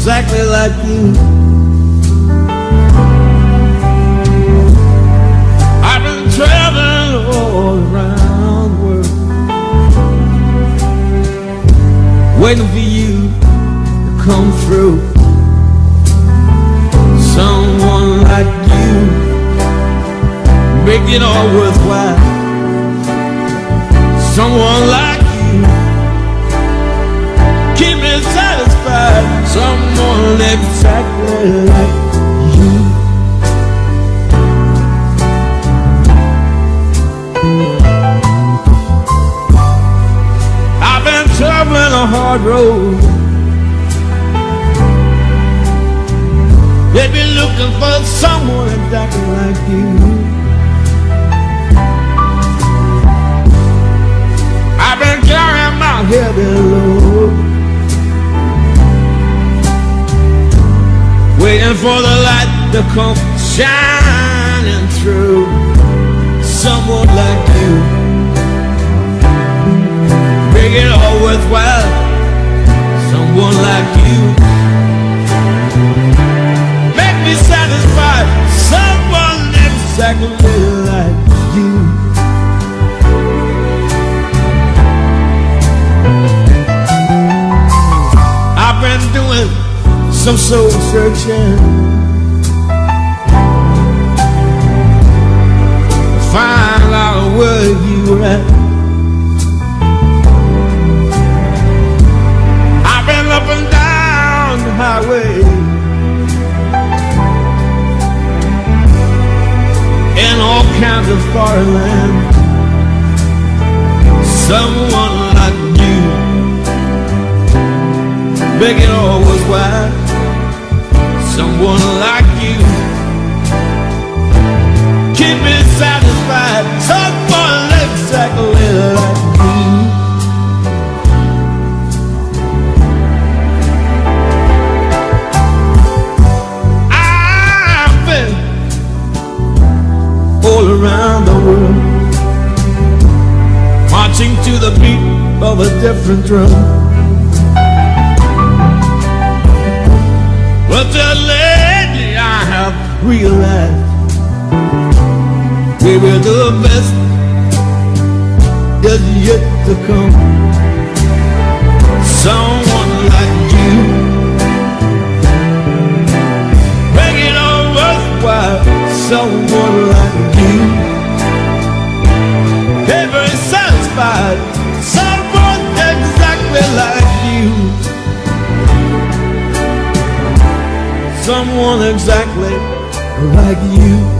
exactly like you. I've been traveling all around the world, waiting for you to come through. Someone like you, make it all worthwhile. Someone like you. I've been traveling a hard road. They've been looking for someone exactly like you. For the light to come shining through. Someone like you, some soul searching. Find out where you were at. I've been up and down the highway. in all kinds of foreign lands. Someone like you, make it all worthwhile. Someone like you, keep me satisfied. Someone exactly like you. I've been all around the world, marching to the beat of a different drum. Have realized maybe the best is yet to come. Someone like you, make it all worthwhile. Someone like you, very satisfied. Someone exactly like you. Someone exactly like you.